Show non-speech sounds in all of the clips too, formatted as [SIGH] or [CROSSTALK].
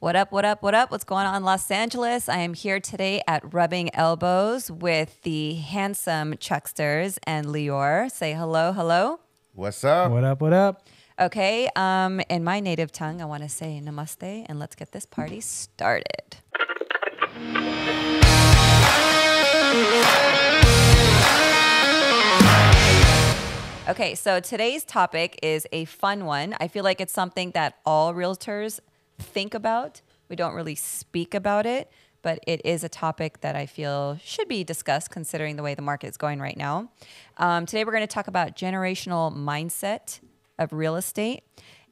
What up, what up, what up? What's going on Los Angeles? I am here today at Rubbing Elbows with the handsome Chucksters and Lior. Say hello, hello. What's up? What up? What up? Okay, um, in my native tongue, I want to say namaste and let's get this party started. Okay, so today's topic is a fun one. I feel like it's something that all realtors think about. We don't really speak about it, but it is a topic that I feel should be discussed considering the way the market is going right now. Um, today, we're going to talk about generational mindset of real estate.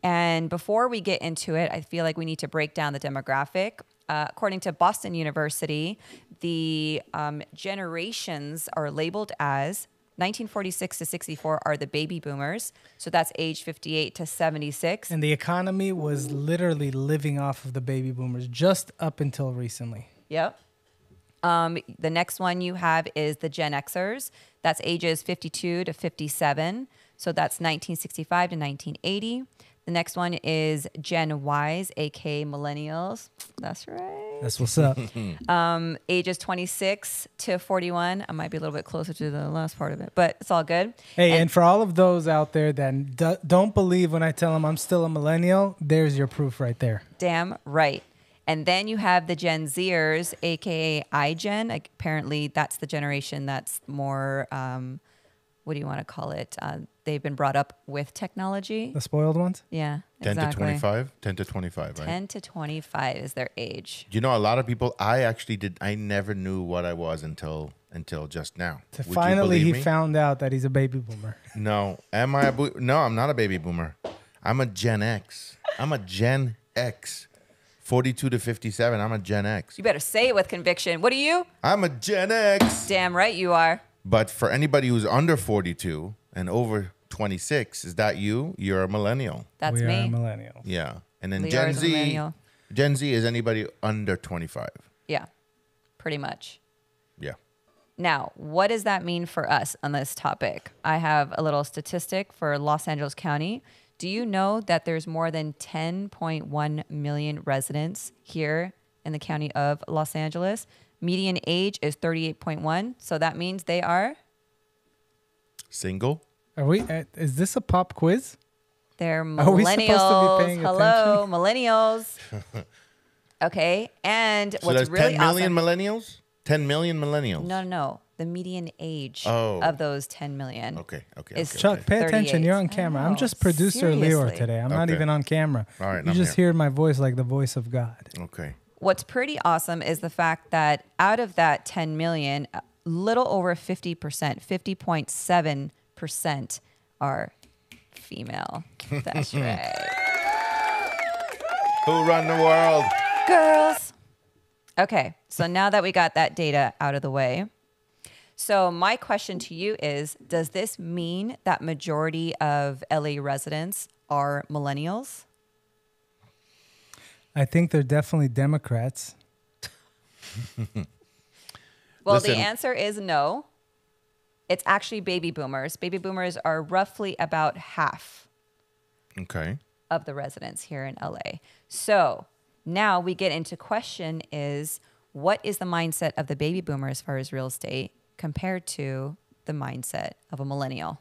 And before we get into it, I feel like we need to break down the demographic. Uh, according to Boston University, the um, generations are labeled as 1946 to 64 are the baby boomers. So that's age 58 to 76. And the economy was literally living off of the baby boomers just up until recently. Yep. Um, the next one you have is the Gen Xers. That's ages 52 to 57. So that's 1965 to 1980. The next one is Gen Ys, aka millennials. That's right. That's what's up. [LAUGHS] Um, ages 26 to 41. I might be a little bit closer to the last part of it, but it's all good. hey, and, for all of those out there that do, don't believe when I tell them I'm still a millennial, there's your proof right there. Damn right. And then you have the Gen Zers, aka iGen. Like, apparently, that's the generation that's more, um, what do you want to call it? Uh, they've been brought up with technology. The spoiled ones. Yeah. 10 exactly. to 25? 10 to 25, right? 10 to 25 is their age. You know, a lot of people, I actually did, I never knew what I was until until just now. To Would you finally, he me? found out that he's a baby boomer. No. Am I a bo- No, I'm not a baby boomer. I'm a Gen X. I'm a Gen X. 42 to 57, I'm a Gen X. You better say it with conviction. What are you? I'm a Gen X. Damn right you are. But for anybody who's under 42 and over 26, is that you? You're a millennial. That's we me. are millennials. Yeah. And then Lior Gen is a Z, millennial. Gen Z is anybody under 25. yeah, pretty much. Yeah. Now, what does that mean for us on this topic? I have a little statistic for Los Angeles County. Do you know that there's more than 10.1 million residents here in the county of Los Angeles? Median age is 38.1. So that means they are Single? Are we? Uh, is this a pop quiz? they're Are we supposed to be millennials. paying Hello, millennials. [LAUGHS] Okay, and So what's there's really 10 million awesome? millennials? 10 million millennials? No, no, no. The median age Oh. of those 10 million. Okay, okay. Is okay, Chuck, okay. pay attention. You're on camera. I'm just producer Leo Seriously. today. I'm not even on camera. All right, You I'm just here. hear my voice like the voice of God. Okay. What's pretty awesome is the fact that out of that 10 million, little over 50%, 50.7% are female. [LAUGHS] That's right. Who run the world? Girls. Okay, so now that we got that data out of the way, so my question to you is Does this mean that majority of LA residents are millennials? I think they're definitely Democrats. Well, the answer is no. It's actually baby boomers. Baby boomers are roughly about half Okay. of the residents here in LA. So now we get into question is what is the mindset of the baby boomer as far as real estate compared to the mindset of a millennial?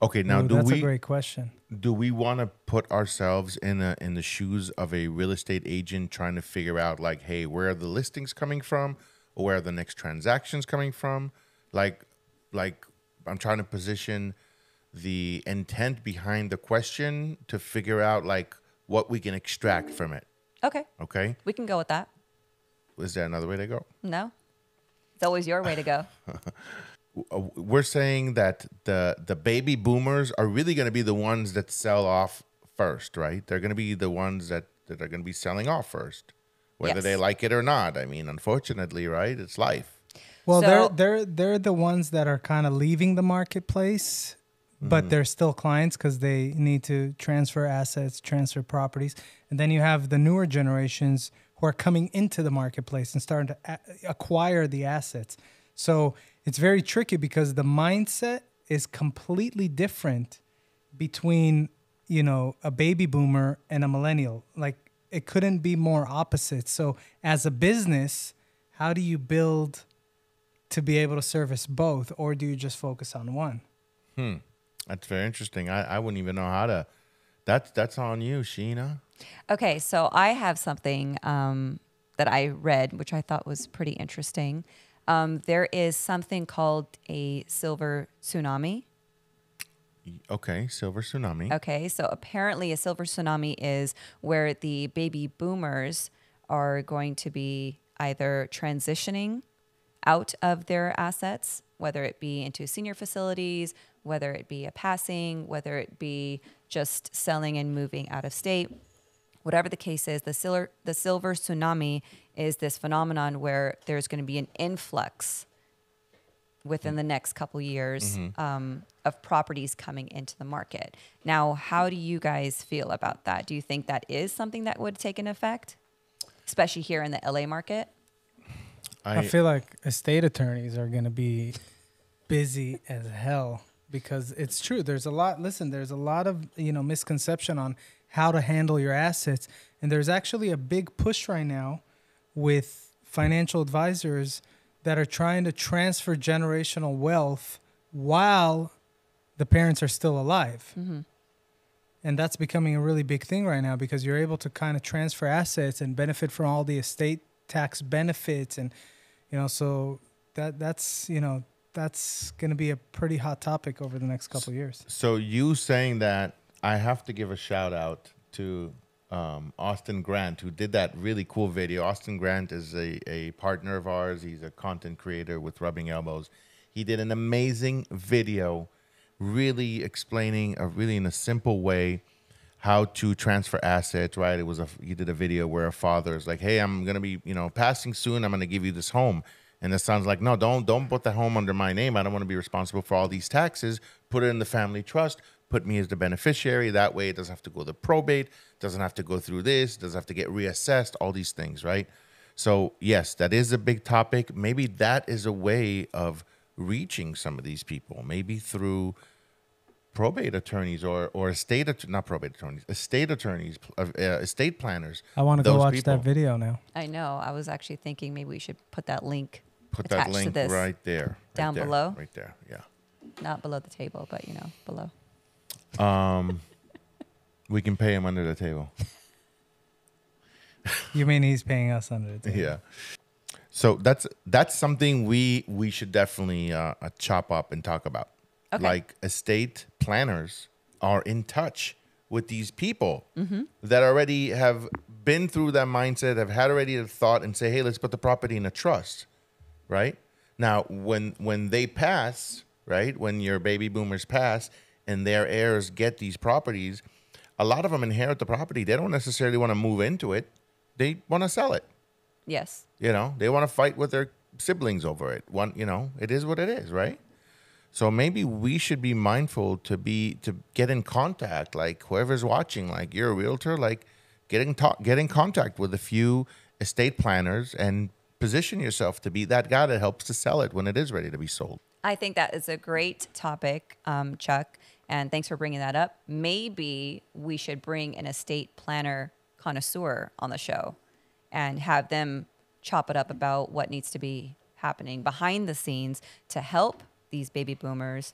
Okay, now Ooh, do that's we a great question. do we want to put ourselves in a, in the shoes of a real estate agent trying to figure out like, hey, where are the listings coming from, or where are the next transactions coming from? Like, like I'm trying to position the intent behind the question to figure out like what we can extract from it. Okay, Okay, we can go with that. is there another way to go? No? It's always your way to go. [LAUGHS] we're saying that the the baby boomers are really going to be the ones that sell off first, right? They're going to be the ones that that are going to be selling off first, whether Yes. they like it or not. I mean, unfortunately, right? It's life. Well, So- they're they're they're the ones that are kind of leaving the marketplace, but mm-hmm. they're still clients because they need to transfer assets, transfer properties, and then you have the newer generations who are coming into the marketplace and starting to a- acquire the assets. So it's very tricky because the mindset is completely different between you know a baby boomer and a millennial. Like it couldn't be more opposite. So as a business, how do you build to be able to service both, or do you just focus on one? Hmm, That's very interesting. I, I wouldn't even know how to. That's that's on you, Sheena. Okay, so I have something um, that I read, which I thought was pretty interesting. Um, there is something called a silver tsunami. Okay, silver tsunami. Okay, so apparently a silver tsunami is where the baby boomers are going to be either transitioning out of their assets, whether it be into senior facilities, whether it be a passing, whether it be just selling and moving out of state. Whatever the case is, the silver, the silver tsunami is this phenomenon where there's going to be an influx within the next couple years um, of properties coming into the market. Now, how do you guys feel about that? Do you think that is something that would take an effect, especially here in the LA market? I, feel like estate attorneys are going to be busy as hell because it's true. There's a lot. Listen, there's a lot of you know misconception on how to handle your assets, and there's actually a big push right now with financial advisors that are trying to transfer generational wealth while the parents are still alive. Mm-hmm. And that's becoming a really big thing right now because you're able to kind of transfer assets and benefit from all the estate tax benefits and you know so that that's you know that's going to be a pretty hot topic over the next couple years. So you saying that, I have to give a shout out to um, Austin Grant, who did that really cool video. Austin Grant is a, a partner of ours. He's a content creator with Rubbing Elbows. He did an amazing video, really explaining, a, really in a simple way, how to transfer assets. Right? It was a he did a video where a father is like, "Hey, I'm gonna be you know passing soon. I'm gonna give you this home." And the son's like, no, don't don't put the home under my name. I don't want to be responsible for all these taxes. Put it in the family trust. Put me as the beneficiary. That way, it doesn't have to go to probate. Doesn't have to go through this. Doesn't have to get reassessed. All these things, right? So yes, that is a big topic. Maybe that is a way of reaching some of these people. Maybe through probate attorneys or or estate att- not probate attorneys, estate attorneys, uh, uh, estate planners. I want to go those watch people. that video now. I know. I was actually thinking maybe we should put that link Put attached that link to this, right there, right Down there, below? right there. Yeah. not below the table, but you know, below. Um, we can pay him under the table. [LAUGHS] You mean he's paying us under the table? Yeah. So that's that's something we we should definitely uh, uh, chop up and talk about. Okay. Like estate planners are in touch with these people mm-hmm. that already have been through that mindset, have had already a thought, and say, "Hey, let's put the property in a trust." Right now, when when they pass, right, when your baby boomers pass and their heirs get these properties, a lot of them inherit the property. They don't necessarily want to move into it; they want to sell it. Yes. You know, they want to fight with their siblings over it. One, you know, it is what it is, right? So maybe we should be mindful to be to get in contact. Like whoever's watching, like you're a realtor, like get in talk, get in contact with a few estate planners and position yourself to be that guy that helps to sell it when it is ready to be sold. I think that is a great topic, um, Chuck, and thanks for bringing that up. Maybe we should bring an estate planner connoisseur on the show and have them chop it up about what needs to be happening behind the scenes to help these baby boomers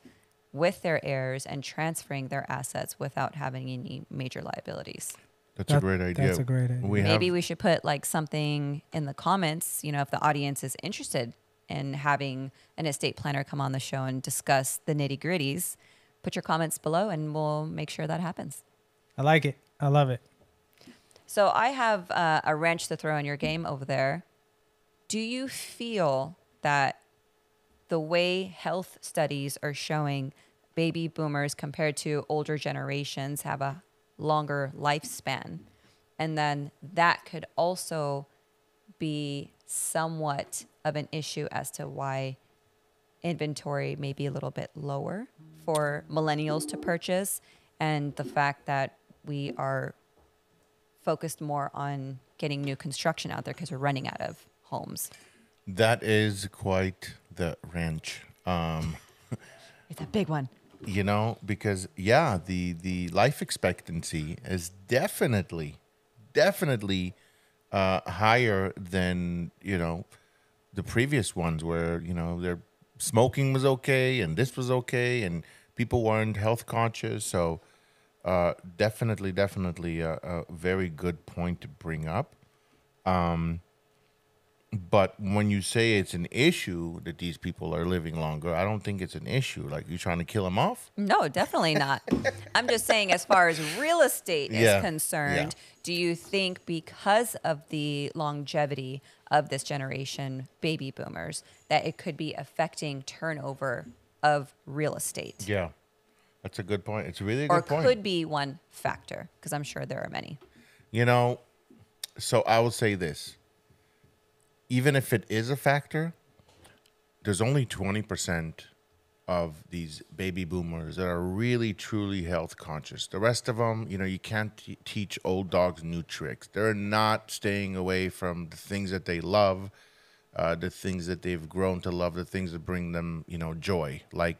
with their heirs and transferring their assets without having any major liabilities. That's a great idea. that's a great idea. We Maybe have, we should put like something in the comments, you know, if the audience is interested in having an estate planner come on the show and discuss the nitty gritties, put your comments below and we'll make sure that happens. I like it. I love it. So I have uh, a wrench to throw in your game over there. Do you feel that the way health studies are showing baby boomers compared to older generations have a longer lifespan? And then that could also be somewhat of an issue as to why inventory may be a little bit lower for millennials to purchase and the fact that we are focused more on getting new construction out there because we're running out of homes. that is quite the wrench. Um, [LAUGHS] It's a big one. you know because yeah the the life expectancy is definitely definitely uh, higher than you know the previous ones, where you know their smoking was okay and this was okay, and people weren't health conscious. So uh, definitely, definitely a, a very good point to bring up. Um, but when you say it's an issue that these people are living longer, I don't think it's an issue. Like you're trying to kill them off? No, definitely not. [LAUGHS] I'm just saying, as far as real estate is Yeah. concerned, Yeah. do you think because of the longevity of this generation, baby boomers, that it could be affecting turnover of real estate? Yeah, that's a good point. It's a really or good point. could be one factor, because I'm sure there are many. You know, so I will say this. Even if it is a factor, there's only 20% of these baby boomers that are really truly health conscious. The rest of them, you know, you can't t- teach old dogs new tricks. They're not staying away from the things that they love, uh, the things that they've grown to love, the things that bring them, you know, joy, like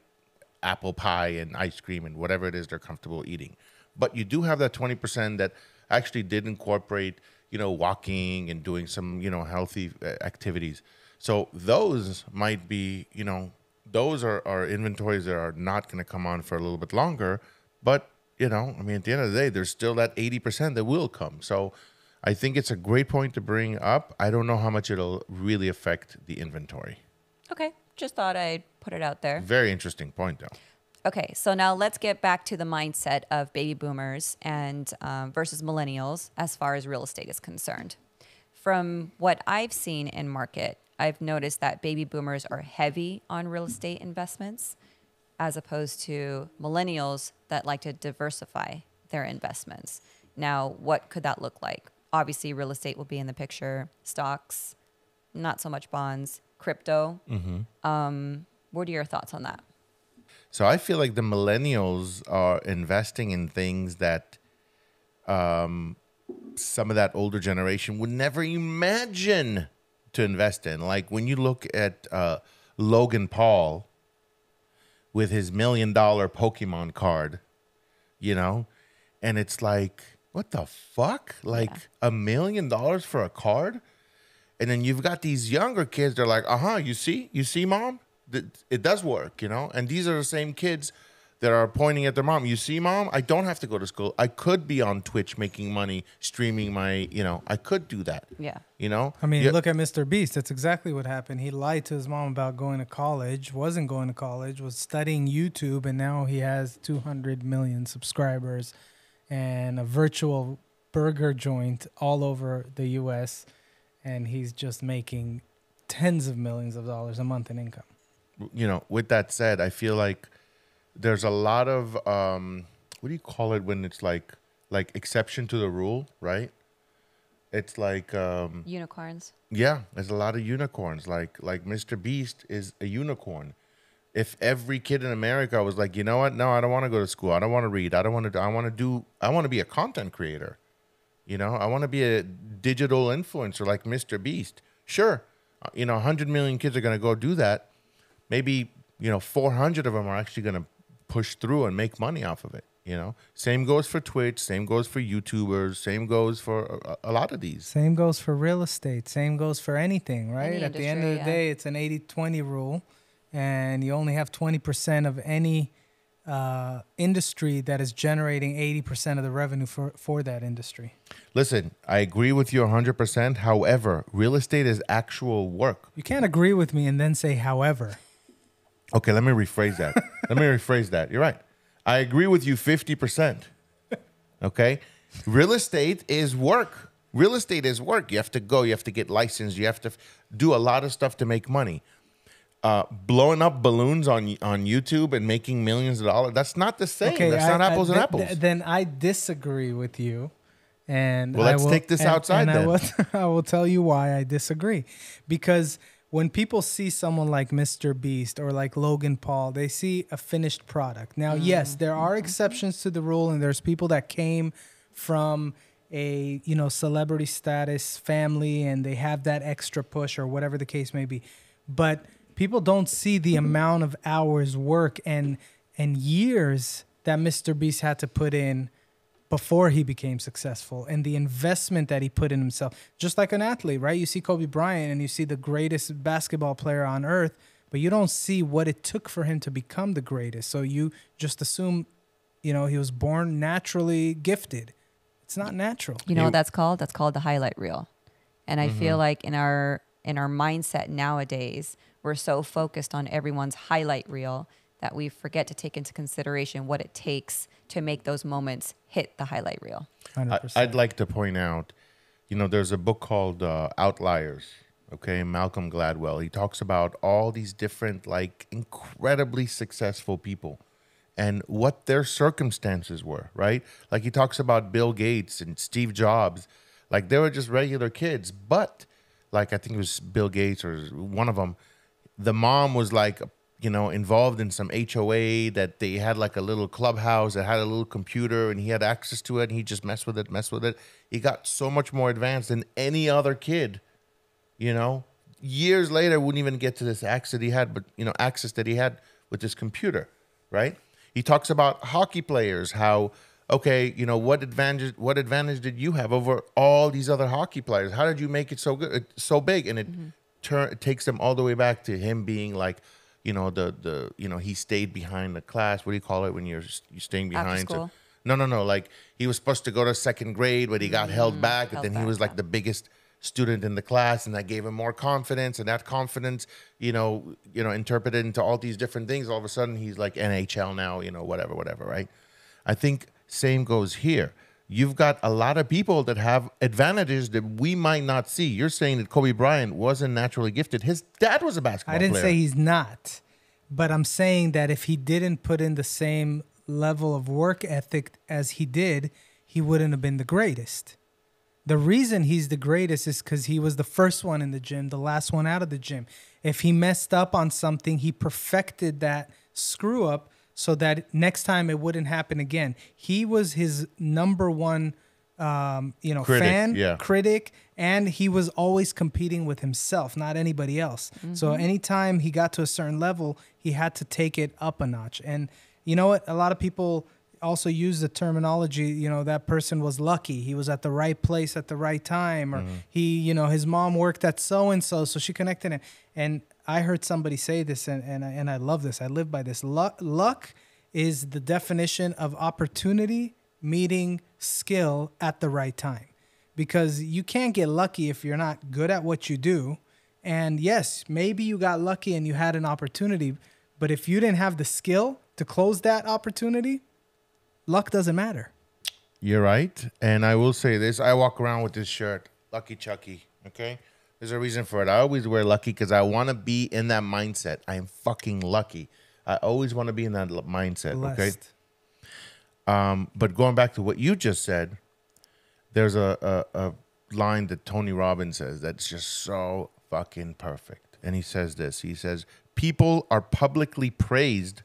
apple pie and ice cream and whatever it is they're comfortable eating. But you do have that 20% that actually did incorporate, you know, walking and doing some, you know, healthy uh, activities. So those might be, you know, those are, are inventories that are not going to come on for a little bit longer. But, you know, I mean, at the end of the day, there's still that 80% that will come. So I think it's a great point to bring up. I don't know how much it'll really affect the inventory. Okay, just thought I'd put it out there. Very interesting point, though. Okay, so now let's get back to the mindset of baby boomers and um, versus millennials as far as real estate is concerned. From what I've seen in market, I've noticed that baby boomers are heavy on real estate investments as opposed to millennials that like to diversify their investments. Now, what could that look like? Obviously, real estate will be in the picture, stocks, not so much bonds, crypto. Um, what are your thoughts on that? So I feel like the millennials are investing in things that um, some of that older generation would never imagine to invest in. Like when you look at uh, Logan Paul with his million dollar Pokemon card, you know, and it's like, what the fuck? Like a million dollars for a card? And then you've got these younger kids. They're like, uh huh. You see, you see, mom, it does work, you know. And these are the same kids that are pointing at their mom. You see, mom, I don't have to go to school. I could be on Twitch making money, streaming my, you know, I could do that. Yeah. You know. I mean, Yeah, look at Mr. Beast. That's exactly what happened. He lied to his mom about going to college, wasn't going to college, was studying YouTube, and now he has 200 million subscribers and a virtual burger joint all over the US. And he's just making tens of millions of dollars a month in income. You know. With that said, I feel like there's a lot of um, what do you call it when it's like like exception to the rule, right? It's like um, Unicorns. Yeah, there's a lot of unicorns. Like like Mr. Beast is a unicorn. If every kid in America was like, you know what? No, I don't want to go to school. I don't want to read. I don't want to. Do, I want to do. I want to be a content creator. You know, I want to be a digital influencer like Mr. Beast. Sure, uh, you know, 100 million kids are going to go do that. Maybe you know, 400 of them are actually going to push through and make money off of it. You know, same goes for Twitch. Same goes for YouTubers. Same goes for a, a lot of these. Same goes for real estate. Same goes for anything, right? Any At the end of the yeah. day, it's an 80 20 rule, and you only have 20% of any uh, industry that is generating 80% of the revenue for, for that industry. Listen, I agree with you 100%. However, real estate is actual work. You can't agree with me and then say, however. Okay, let me rephrase that. let me rephrase that. You're right. I agree with you 50%. Okay? Real estate is work. Real estate is work. You have to go, you have to get licensed, you have to do a lot of stuff to make money. Uh, blowing up balloons on on YouTube and making millions of dollars, that's not the same. that's I- not I- apples and th- apples. th- then I disagree with you. And Well, let's will- take this and- outside and I then. will, [LAUGHS] I will tell you why I disagree. Because when people see someone like Mr. Beast or like Logan Paul, they see a finished product. Now, mm. yes, there are mm-hmm. exceptions to the rule, and there's people that came from a you know celebrity status family and they have that extra push or whatever the case may be but people don't see the mm-hmm. amount of hours work and and years that Mr. Beast had to put in before he became successful and the investment that he put in himself. Just like an athlete, right? You see Kobe Bryant and you see the greatest basketball player on earth, but you don't see what it took for him to become the greatest. So you just assume, you know, he was born naturally gifted. It's not natural. You know what that's called? That's called the highlight reel. And I mm-hmm. feel like in our in our mindset nowadays, we're so focused on everyone's highlight reel that we forget to take into consideration what it takes to make those moments hit the highlight reel. 100%. I, I'd like to point out, you know, there's a book called uh, Outliers. Okay, Malcolm Gladwell. He talks about all these different, like, incredibly successful people and what their circumstances were, right? Like, he talks about Bill Gates and Steve Jobs. Like, they were just regular kids, but, like, I think it was Bill Gates or one of them, the mom was like you know involved in some HOA that they had like a little clubhouse that had a little computer and he had access to it. And he just messed with it messed with it. He got so much more advanced than any other kid you know? Years later wouldn't even get to this access that he had but you know access that he had with this computer right? He talks about hockey players how okay you know what advantage what advantage did you have over all these other hockey players? How did you make it so good uh, so big? And it mm-hmm. turn it takes them all the way back to him being like you know the the you know he stayed behind the class. What do you call it when you're you're staying After behind So- school? no no no. Like he was supposed to go to second grade but he got held mm-hmm. back held then he back, was like yeah. the biggest student in the class and that gave him more confidence and that confidence you know you know interpreted into all these different things. All of a sudden he's like nhl now you know whatever whatever right? I think same goes here you've got a lot of people that have advantages that we might not see you're saying that kobe bryant wasn't naturally gifted his dad was a basketball I didn't player say he's not, but I'm saying that if he didn't put in the same level of work ethic as he did, he wouldn't have been the greatest. The reason he's the greatest is because he was the first one in the gym, the last one out of the gym. If he messed up on something, he perfected that screw up so that next time it wouldn't happen again. He was his number one, um, you know, Critic, fan, yeah. critic, and he was always competing with himself, not anybody else. So anytime he got to a certain level, he had to take it up a notch. And you know what? A lot of people also use the terminology, you know, that person was lucky. He was at the right place at the right time, or he, you know, his mom worked at so and so, so she connected it. And I heard somebody say this, and and I, and I love this. I live by this. Luck, luck is the definition of opportunity meeting skill at the right time because you can't get lucky if you're not good at what you do. And yes, maybe you got lucky and you had an opportunity, but if you didn't have the skill to close that opportunity, luck doesn't matter. You're right. And I will say this I walk around with this shirt, Lucky Chucky. Okay. There's a reason for it. I always wear Lucky because I want to be in that mindset. I am fucking lucky. I always want to be in that l- mindset. Okay. Um, but going back to what you just said, there's a, a, a line that Tony Robbins says that's just so fucking perfect. And he says this he says, People are publicly praised,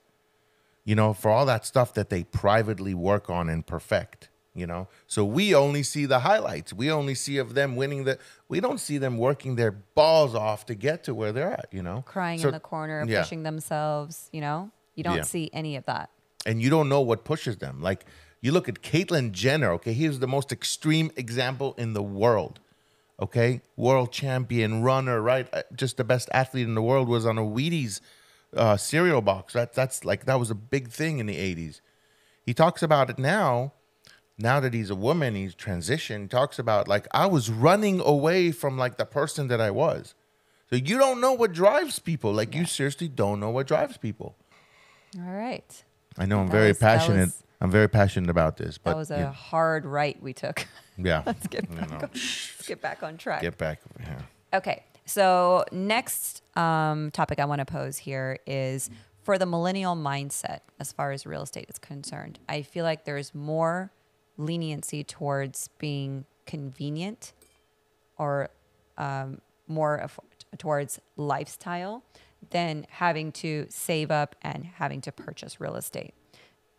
you know, for all that stuff that they privately work on and perfect, you know. So we only see the highlights. We only see of them winning the, we don't see them working their balls off to get to where they're at, you know. Crying So- in the corner, yeah. pushing themselves, you know? You don't Yeah. see any of that. and you don't know what pushes them. Like you look at Caitlyn Jenner. Okay, here's the most extreme example in the world. Okay, world champion runner, right? Uh, Just the best athlete in the world was on a Wheaties uh, cereal box. That that's like that was a big thing in the '80s. He talks about it now. Now that he's a woman, he's transitioned. Talks about like I was running away from like the person that I was. So you don't know what drives people. Like you seriously don't know what drives people. All right. I know I'm That very was- passionate. was- I'm very passionate about this, but That was a yeah, hard right we took. [LAUGHS] yeah. Let's get back, on, let's get back on track. get back here. Okay. So, next um, topic I want to pose here is for the millennial mindset as far as real estate is concerned. I feel like there's more leniency towards being convenient or um, more towards lifestyle than having to save up and having to purchase real estate.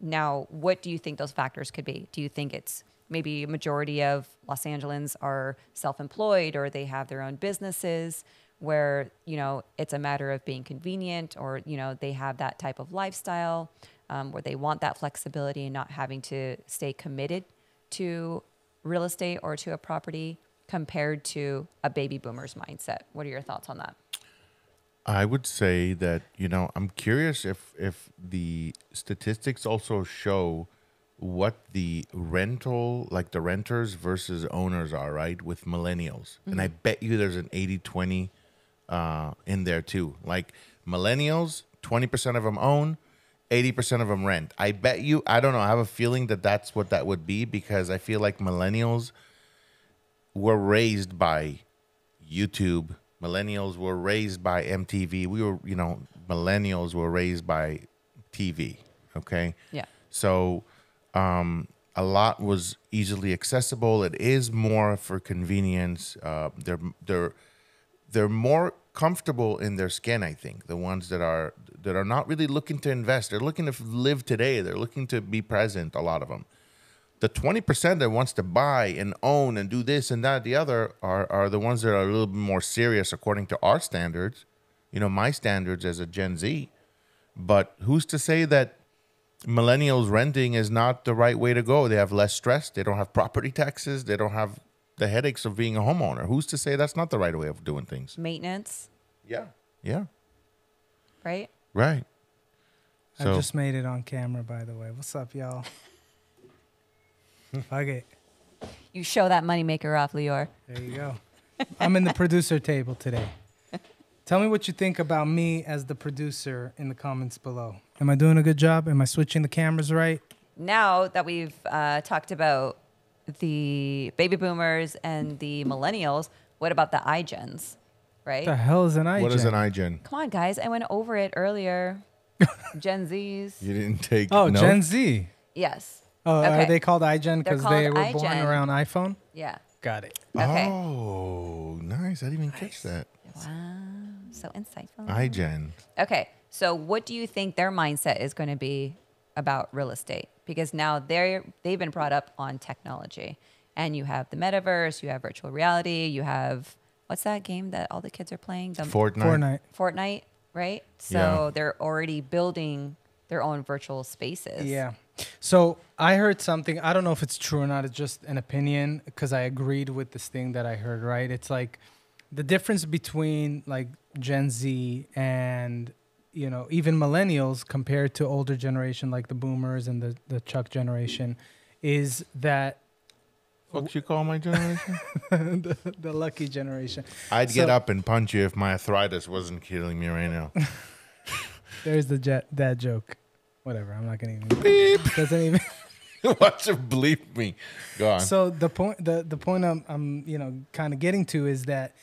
Now, what do you think those factors could be? Do you think it's maybe a majority of Los Angeles are self-employed or they have their own businesses where, you know, it's a matter of being convenient or, you know, they have that type of lifestyle um, where they want that flexibility and not having to stay committed to real estate or to a property compared to a baby boomer's mindset? What are your thoughts on that? I would say that you know I'm curious if if the statistics also show what the rental like the renters versus owners are right with millennials and i bet you there's an 80-20 uh, in there too like millennials 20% of them own 80% of them rent i bet you i don't know i have a feeling that that's what that would be because i feel like millennials were raised by YouTube. Millennials were raised by MTV. We were, you know, millennials were raised by TV. Okay. Yeah. So um, a lot was easily accessible. It is more for convenience. Uh, they're they're they're more comfortable in their skin. I think the ones that are that are not really looking to invest. They're looking to live today. They're looking to be present. A lot of them the 20% that wants to buy and own and do this and that the other are, are the ones that are a little bit more serious according to our standards you know my standards as a gen z but who's to say that millennials renting is not the right way to go they have less stress they don't have property taxes they don't have the headaches of being a homeowner who's to say that's not the right way of doing things Maintenance, yeah yeah right? right I just made it on camera, by the way. What's up, y'all? [LAUGHS] Fuck it. You show that moneymaker off, Lior. There you go. I'm in the producer table today. [LAUGHS] Tell me what you think about me as the producer in the comments below. Am I doing a good job? Am I switching the cameras right? Now that we've uh, talked about the baby boomers and the millennials, what about the iGens, right? What the hell is an iGen? what is an igen Come on, guys. I went over it earlier. [LAUGHS] Gen Zs. you didn't take Oh, notes? Gen Z. Yes. Oh, Okay. are they called iGen They're because they were called born around iPhone? Yeah. Got it. Okay. oh nice i didn't even catch that Wow. So insightful. igen Okay. So what do you think their mindset is going to be about real estate? Because now they're they've been brought up on technology. And you have the metaverse, you have virtual reality, you have what's that game that all the kids are playing? The Fortnite. Fortnite. Fortnite, right? So Yeah. they're already building their own virtual spaces. Yeah. So I heard something. I don't know if it's true or not. It's just an opinion because I agreed with this thing that I heard. Right? It's like the difference between like Gen Z and you know even millennials compared to older generation like the Boomers and the the Chuck generation is that What you call my generation? [LAUGHS] the, the lucky generation. I'd get up and punch you if my arthritis wasn't killing me right now. [LAUGHS] There's the jet dad joke. Whatever. I'm not gonna even. Doesn't even. [LAUGHS] Watch it bleep me. Go on. So the point the the point I'm, I'm you know kind of getting to is that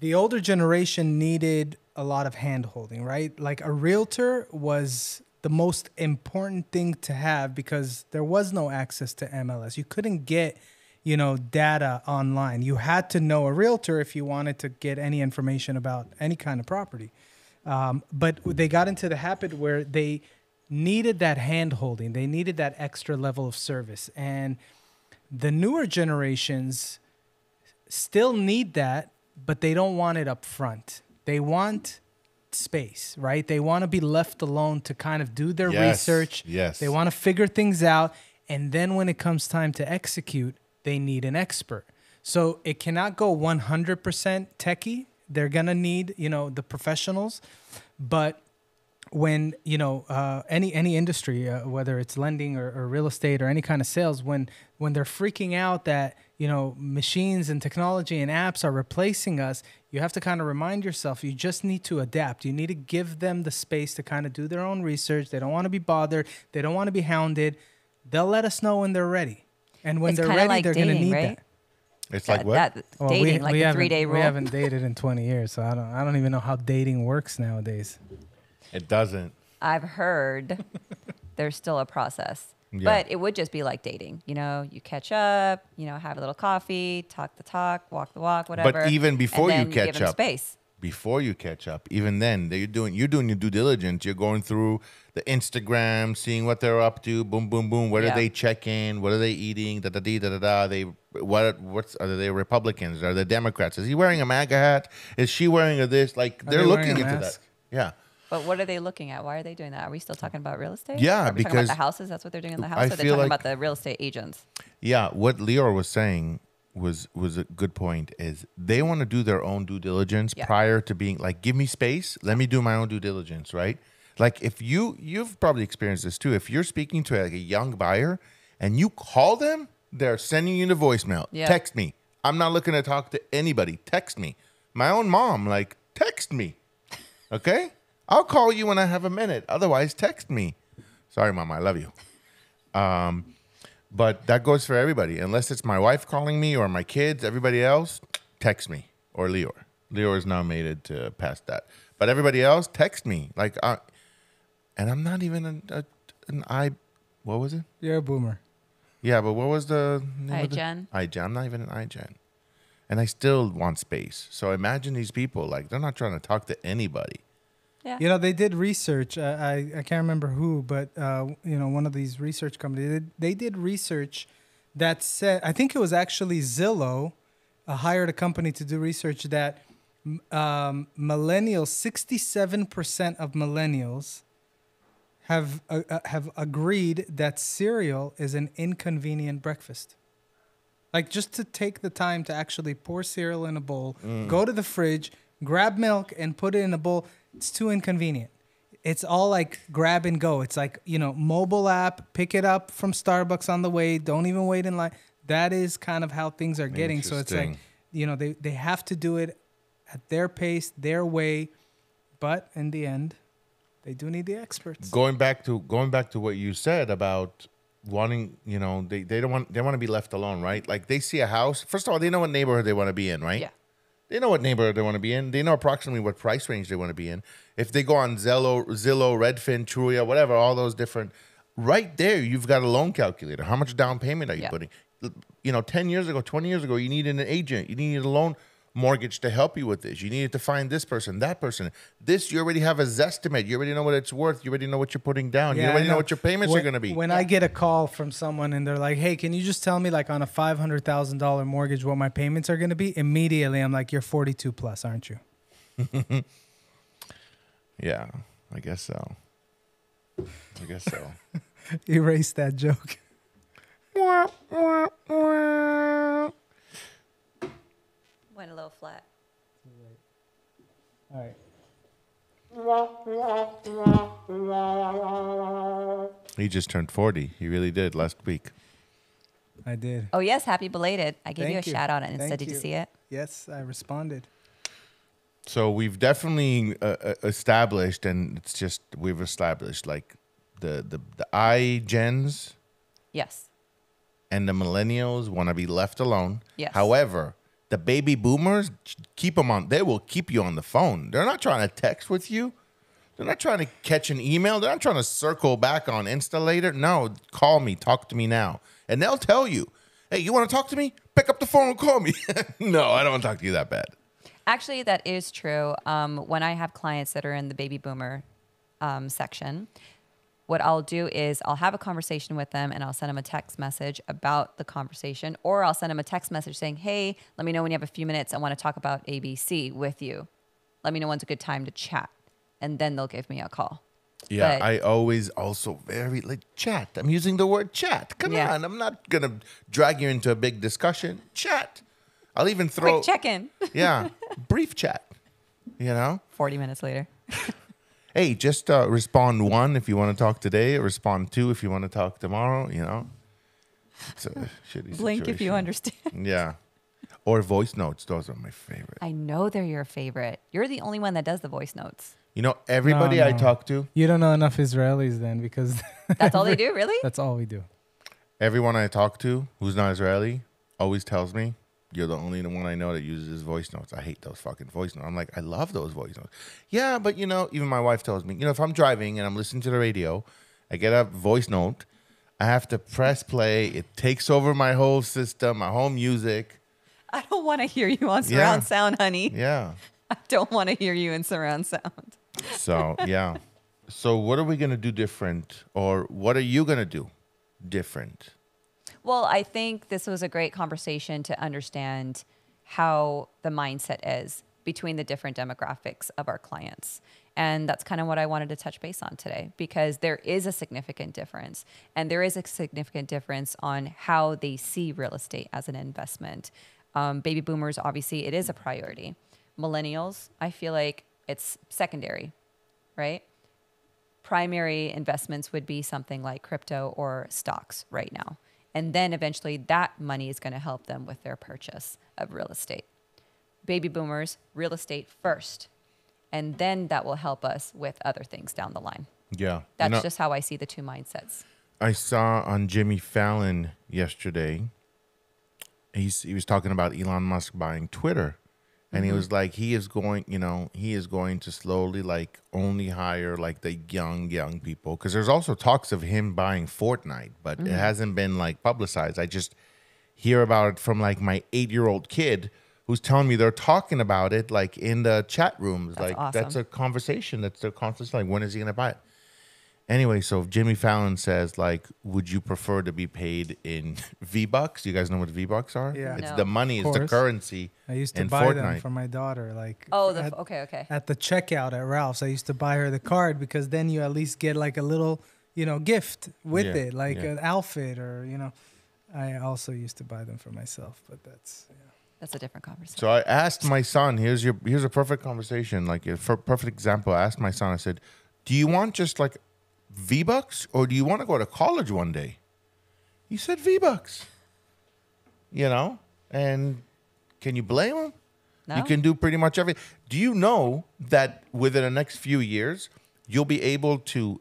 the older generation needed a lot of hand holding, right? Like a realtor was the most important thing to have because there was no access to MLS. You couldn't get you know data online. You had to know a realtor if you wanted to get any information about any kind of property. Um, but they got into the habit where they needed that hand holding. They needed that extra level of service. And the newer generations still need that, but they don't want it up front. They want space, right? They want to be left alone to kind of do their Yes, research. yes. They want to figure things out. And then when it comes time to execute, they need an expert. So it cannot go 100% techie. They're going to need, you know, the professionals. But when you know uh, any any industry, uh, whether it's lending or, or real estate or any kind of sales, when when they're freaking out that you know machines and technology and apps are replacing us, you have to kind of remind yourself you just need to adapt. You need to give them the space to kind of do their own research. They don't want to be bothered. They don't want to be hounded. They'll let us know when they're ready, and when It's they're ready, like they're going to need right? that. it's like what? that- Well, dating, like the haven't- three day rule. We haven't dated in 20 years, so I don't I don't even know how dating works nowadays. It doesn't. I've heard [LAUGHS] there's still a process. Yeah. But it would just be like dating. You know, you catch up, you know, have a little coffee, talk the talk, walk the walk, whatever. But even before you and then catch give 'em up. space. Before you catch up, even then, you're doing you're doing your due diligence. You're going through the Instagram, seeing what they're up to. Boom, boom, boom. Where Yeah. do they check in? What are they eating? Da da da da da. da. They what? What's are they Republicans? Are they Democrats? Is he wearing a MAGA hat? Is she wearing a this? Like Are they're they looking into that. Yeah. But what are they looking at? Why are they doing that? Are we still talking about real estate? Yeah, are we talking because about the houses. That's what they're doing in the house. I or they're feel talking like- about the real estate agents. Yeah, what Lior was saying was was a good point. Is they want to do their own due diligence Yeah. prior to being like, give me space, let me do my own due diligence, right? Like if you you've probably experienced this too. If you're speaking to like a young buyer and you call them, they're sending you the voicemail. Yeah. Text me. I'm not looking to talk to anybody. Text me. My own mom, like, text me. [LAUGHS] Okay? I'll call you when I have a minute. Otherwise, text me. Sorry, mom, I love you. Um, But that goes for everybody. Unless it's my wife calling me or my kids, everybody else, text me or Lior. Lior has now made to pass that. But everybody else, text me. Like, uh, and I'm not even an, a, an I. What was it? You're a boomer. Yeah, but what was the name of the- iGen? iGen. I'm not even an iGen, and I still want space. So imagine these people. Like, they're not trying to talk to anybody. Yeah. You know, they did research. Uh, I I can't remember who, but uh, you know, one of these research companies. They, they did research that said. I think it was actually Zillow uh, hired a company to do research that um, millennials, sixty-seven percent of millennials have uh, uh, have agreed that cereal is an inconvenient breakfast. Like just to take the time to actually pour cereal in a bowl, go to the fridge, grab milk, and put it in a bowl. It's too inconvenient. It's all like grab and go. It's like you know, mobile app, pick it up from Starbucks on the way. Don't even wait in line. That is kind of how things are getting. So it's like you know, they they have to do it at their pace, their way. But in the end, they do need the experts. going back to going back to what you said about wanting you know they, they don't want they want to be left alone right like they see a house first of all they know what neighborhood they want to be in right Yeah. They know what neighborhood they want to be in. They know approximately what price range they want to be in. If they go on zillow zillow redfin trulia whatever all those different right there you've got a loan calculator. How much down payment are you Yeah. putting? You know 10 years ago 20 years ago you needed an agent. You needed a loan mortgage to help you with this. You needed to find this person that person. This you already have a zestimate. You already know what it's worth. You already know what you're putting down. You already know. what your payments when, are going to be. When I get a call from someone and they're like, "Hey, can you just tell me like on a five hundred thousand dollar mortgage what my payments are going to be?" Immediately, I'm like, "You're forty two plus, aren't you?" [LAUGHS] yeah i guess so. I guess so. [LAUGHS] Erase that joke. Went a little flat. All right. he just turned 40 he really did last week I did. Oh yes, happy belated. I gave you a Thank you. shout out and Thank said, "Did you you. see it?" Yes, I responded. So we've definitely uh, uh, established, and it's just we've established like the the the iGens Yes. and the millennials want to be left alone. Yes. However, the baby boomers keep them on. They will keep you on the phone. They're not trying to text with you. They're not trying to catch an email. They're not trying to circle back on Insta later. No, call me. Talk to me now, and they'll tell you, "Hey, you want to talk to me? Pick up the phone and call me." [LAUGHS] no, I don't want to talk to you that bad. Actually, that is true. Um, when I have clients that are in the baby boomer um, section, what I'll do is I'll have a conversation with them and I'll send them a text message about the conversation, or I'll send them a text message saying, Hey, let me know when you have a few minutes. I want to talk about ABC with you. Let me know when's a good time to chat. And then they'll give me a call. Yeah, But- I always also very like chat. I'm using the word chat. Come Yeah. on, I'm not gonna drag you into a big discussion. Chat. I'll even throw Quick check in. yeah, [LAUGHS] brief chat. You know, 40 minutes later. [LAUGHS] hey, just uh, respond one if you want to talk today. Respond two if you want to talk tomorrow. You know, it's a shitty Blink if you understand. Yeah, or voice notes. Those are my favorite. I know they're your favorite. You're the only one that does the voice notes. You know, everybody I no. talk to, You don't know enough Israelis then, because [LAUGHS] That's all they do, really? that's all we do. everyone I talk to who's not Israeli always tells me you're the only one I know that uses his voice notes. I hate those fucking voice notes. I'm like, I love those voice notes. Yeah, but you know, even my wife tells me, you know, if I'm driving and I'm listening to the radio, I get a voice note, I have to press play. It takes over my whole system, my whole music. I don't want to hear you on surround Yeah. sound, honey. Yeah. [LAUGHS] I don't want to hear you in surround sound. So [LAUGHS] yeah. So what are we gonna do different, or what are you gonna do different? Well, I think this was a great conversation to understand how the mindset is. between the different demographics of our clients. And that's kind of what I wanted to touch base on today because there is a significant difference. And there is a significant difference on how they see real estate as an investment. Um, baby boomers, obviously, it is a priority. Millennials, I feel like it's secondary, right? Primary investments would be something like crypto or stocks right now. And then eventually that money is going to help them with their purchase of real estate. Baby boomers, real estate first. And then that will help us with other things down the line. Yeah. You That's know, just how I see the two mindsets. I saw on Jimmy Fallon yesterday. He's he was talking about Elon Musk buying Twitter, and he mm-hmm. was like, he is going, you know, he is going to slowly like only hire like the young young people because there's also talks of him buying Fortnite, but it mm-hmm. hasn't been like publicized. I just hear about it from like my eight year old kid who's telling me they're talking about it like in the chat rooms. That's like that's a conversation. That's their conversation. Like when is he gonna buy it? Anyway, so Jimmy Fallon says, like, would you prefer to be paid in [LAUGHS] V Bucks? You guys know what V Bucks are? Yeah. It's No. the money, Of it's the course. currency. I used to in buy them Fortnite. for my daughter. Like Oh, the, at, okay, okay. at the checkout at Ralph's, I used to buy her the card because then you at least get like a little, you know, gift with Yeah, it, like yeah. an outfit or you know. I also used to buy them for myself, but that's yeah. That's a different conversation. So I asked my son, here's your here's a perfect conversation, like a f- perfect example. I asked my son, I said, Do you want just like V Bucks or do you want to go to college one day? He said V Bucks. You know? And can you blame him? no? You can do pretty much everything. Do you know that within the next few years, you'll be able to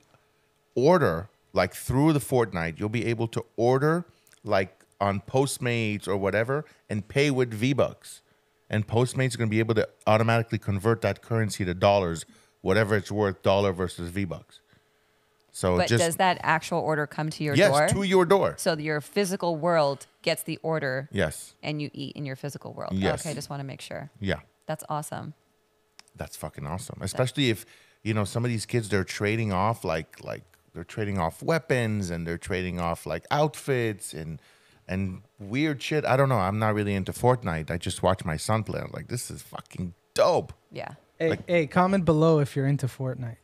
order, like through the Fortnite, you'll be able to order like on Postmates or whatever and pay with V Bucks. And Postmates are going to be able to automatically convert that currency to dollars, whatever it's worth, dollar versus V Bucks. So but just does that actual order come to your yes door? to your door. so your physical world gets the order Yes. and you eat in your physical world. Yes. Okay, I just want to make sure. Yeah. That's awesome. That's fucking awesome. Especially if you know some of these kids they're trading off like like they're trading off weapons and they're trading off like outfits and and weird shit. I don't know. I'm not really into Fortnite. I just watch my son play. I'm like, this is fucking dope. Yeah. Hey, hey, comment below if you're into Fortnite.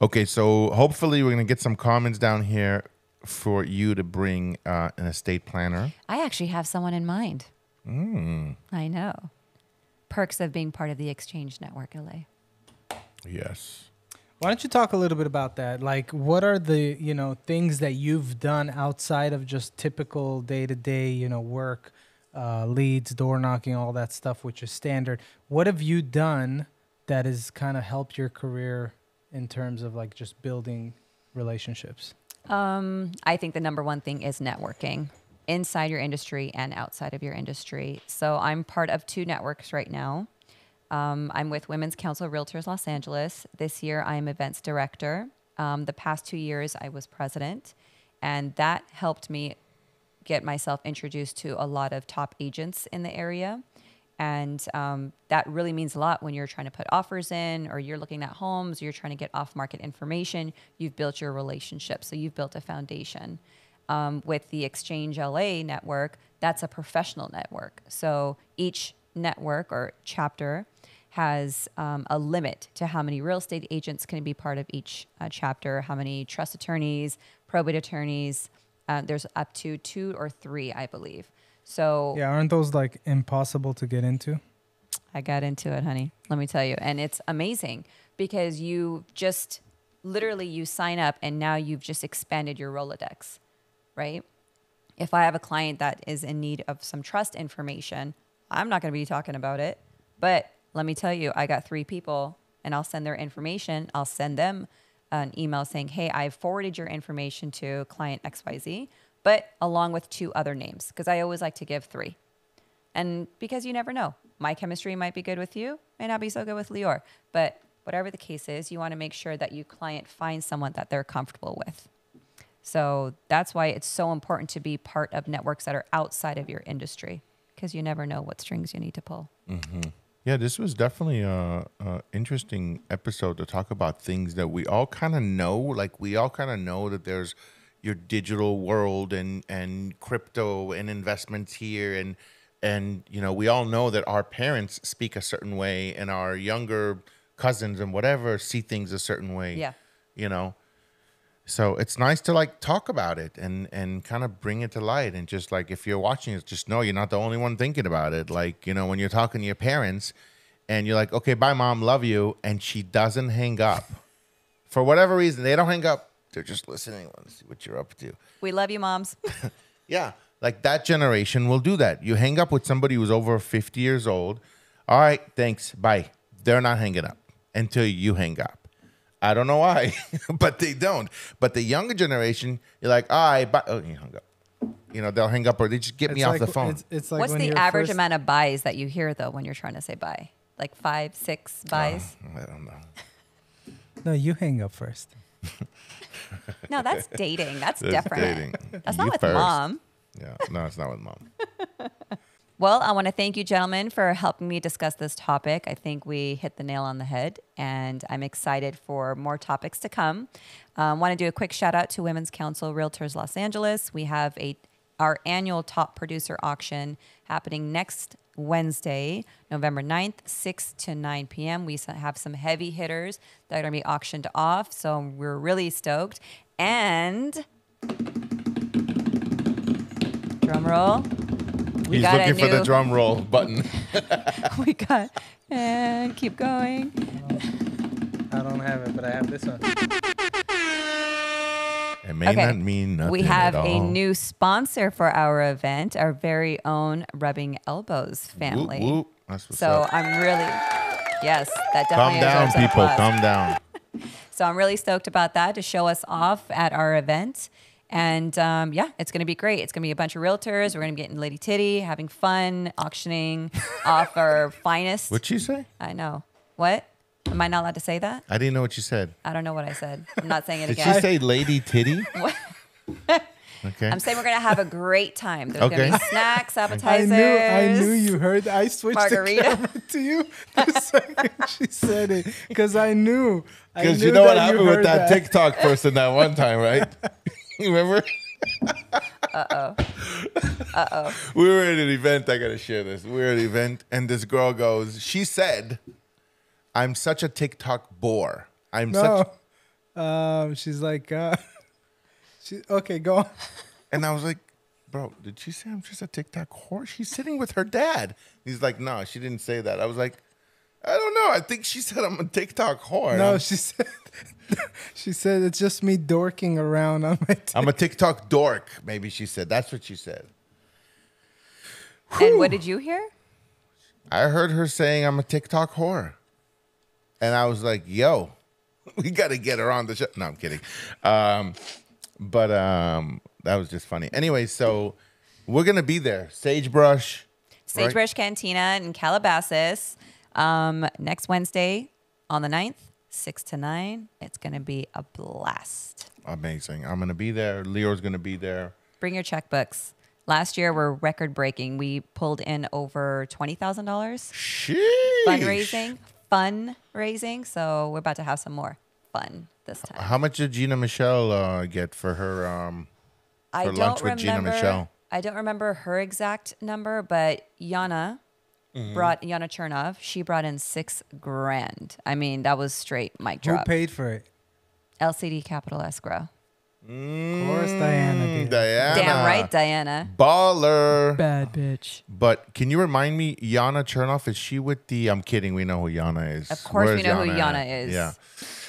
Okay, so hopefully we're gonna get some comments down here for you to bring uh, an estate planner. I actually have someone in mind. Mm. I know. Perks of being part of the Exchange Network LA. Yes. Why don't you talk a little bit about that? Like, what are the you know things that you've done outside of just typical day to day you know work, uh, leads, door knocking, all that stuff, which is standard. What have you done that has kind of helped your career in terms of like just building relationships? Um, I think the number one thing is networking inside your industry and outside of your industry. So I'm part of two networks right now. Um, I'm with Women's Council Realtors Los Angeles. This year, I'm events director. Um, the past two years, I was president, and that helped me get myself introduced to a lot of top agents in the area. And um, that really means a lot when you're trying to put offers in or you're looking at homes, you're trying to get off market information. You've built your relationship. So you've built a foundation. Um, with the Exchange LA network, that's a professional network. So each network or chapter has um, a limit to how many real estate agents can be part of each uh, chapter, how many trust attorneys, probate attorneys. Uh, there's up to two or three, I believe. So Yeah, aren't those like impossible to get into? I got into it, honey. Let me tell you. And it's amazing because you just literally you sign up and now you've just expanded your Rolodex, right? If I have a client that is in need of some trust information, I'm not going to be talking about it. But let me tell you, I got three people and I'll send their information. I'll send them an email saying, hey, I've forwarded your information to client XYZ, but along with two other names because I always like to give three. And because you never know, my chemistry might be good with you, may not be so good with Lior. But whatever the case is, you want to make sure that your client finds someone that they're comfortable with. So that's why it's so important to be part of networks that are outside of your industry because you never know what strings you need to pull. Mm-hmm. Yeah, this was definitely a, a interesting episode to talk about things that we all kind of know. Like we all kind of know that there's your digital world and and crypto and investments here, and and you know we all know that our parents speak a certain way and our younger cousins and whatever see things a certain way Yeah. you know? So it's nice to like talk about it and and kind of bring it to light and just like if you're watching it just know you're not the only one thinking about it. Like you know when you're talking to your parents and you're like okay bye mom. Love you. And she doesn't hang up. For whatever reason they don't hang up they're just listening let's see what you're up to We love you, moms. [LAUGHS] yeah. Like that generation will do that. You hang up with somebody who's over 50 years old. All right, thanks. Bye. They're not hanging up until you hang up. I don't know why, [LAUGHS] but they don't. But the younger generation, you're like, all right, bye. Oh, you hung up. You know, they'll hang up or they just get me It's off the phone. It's, it's like What's when the you're average first- amount of buys that you hear though when you're trying to say bye? Like five, six buys? Oh, I don't know. No, you hang up first. [LAUGHS] No, that's dating. That's, That's different. dating. That's You not with first. mom. Yeah, no, it's not with mom. [LAUGHS] Well, I want to thank you, gentlemen, for helping me discuss this topic. I think we hit the nail on the head, and I'm excited for more topics to come. Um, want to do a quick shout out to Women's Council Realtors Los Angeles. We have a our annual top producer auction happening next Wednesday, November 9th, 6 to 9 p.m. We have some heavy hitters that are going to be auctioned off, so we're really stoked. And drum roll. We He's got a looking for the new- drum roll button. [LAUGHS] we got and keep going. I don't have it, but I have this one. It may Okay. not mean nothing. we have a new sponsor for our event, our very own Rubbing Elbows family. whoop. That's what's So up. I'm really, yes, that Calm down, people. Calm down. [LAUGHS] So I'm really stoked about that to show us off at our event. And um, yeah, it's going to be great. It's going to be a bunch of realtors. We're going to be getting Lady Titty, having fun, auctioning [LAUGHS] off our finest. What'd she say? I know. What? Am I not allowed to say that? I didn't know what you said. I don't know what I said. I'm not saying it [LAUGHS] Did again. she say lady titty? [LAUGHS] Okay. I'm saying we're gonna have a great time. There's Okay. gonna be snacks, [LAUGHS] I appetizers. knew, I knew you heard. I switched Margarita. the camera to you the second she said it because I knew. I Because knew you know what that happened with heard that, TikTok person that one time, right? you remember? Uh oh. Uh oh. We were at an event. I gotta share this. We were at an event, and this girl goes. She said, "I'm such a TikTok bore. I'm such." No, [LAUGHS] um, she's like, uh, [LAUGHS] she okay, go on. [LAUGHS] And I was like, "Bro, did she say I'm just a TikTok whore? She's sitting with her dad." He's like, "No, she didn't say that." I was like, "I don't know. I think she said I'm a TikTok whore." No, I'm, she said, she said it's just me dorking around on my. I'm a TikTok dork. Maybe she said. That's what she said. And what did you hear? I heard her saying I'm a TikTok whore. And I was like, yo, [LAUGHS] we got to get her on the show. No, I'm kidding. Um, but um, that was just funny. Anyway, so we're going to be there. Sagebrush. right? Sagebrush Cantina in Calabasas. Um, next Wednesday on the 9th, 6 to 9. It's gonna be a blast. Amazing. I'm going to be there. Lior's going to be there. Bring your checkbooks. Last year we're record breaking. We pulled in over twenty thousand dollars Sheesh. Fundraising. Fundraising. So we're about to have some more fun this time. How much did Gina Michelle uh, get for her? Um, I don't lunch with remember. Gina Michelle? I don't remember her exact number, but Yana Mm-hmm. brought Yana Chernov. She brought in six grand. I mean, that was straight mic drop. Who drop. paid for it? LCD Capital Escrow. Of course, Diana did. Diana. Damn right, Diana. Baller. Bad bitch. But can you remind me, Yana Chernoff, is she with the? I'm kidding. We know who Yana is. Of course, Where's we know who at? Yana is. Yeah.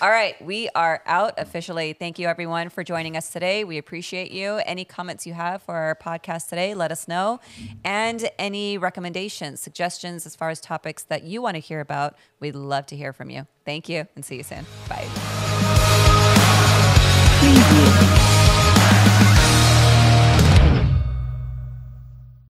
All right, we are out officially. Thank you, everyone, for joining us today. We appreciate you. Any comments you have for our podcast today, let us know. And any recommendations, suggestions as far as topics that you want to hear about, we'd love to hear from you. Thank you, and see you soon. Bye. Preview.